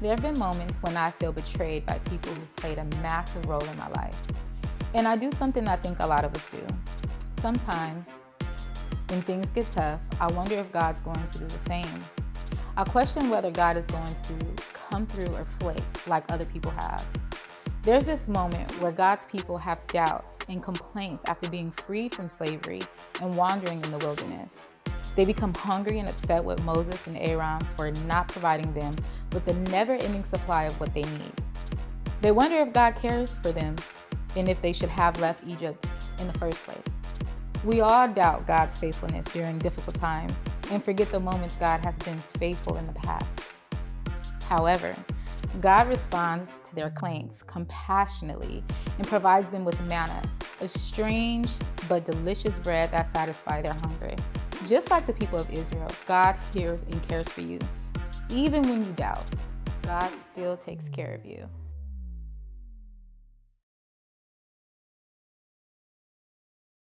There have been moments when I feel betrayed by people who played a massive role in my life. And I do something I think a lot of us do. Sometimes, when things get tough, I wonder if God's going to do the same. I question whether God is going to come through or flake like other people have. There's this moment where God's people have doubts and complaints after being freed from slavery and wandering in the wilderness. They become hungry and upset with Moses and Aaron for not providing them with the never ending supply of what they need. They wonder if God cares for them and if they should have left Egypt in the first place. We all doubt God's faithfulness during difficult times and forget the moments God has been faithful in the past. However, God responds to their claims compassionately and provides them with manna, a strange but delicious bread that satisfies their hunger. Just like the people of Israel, God hears and cares for you. Even when you doubt, God still takes care of you.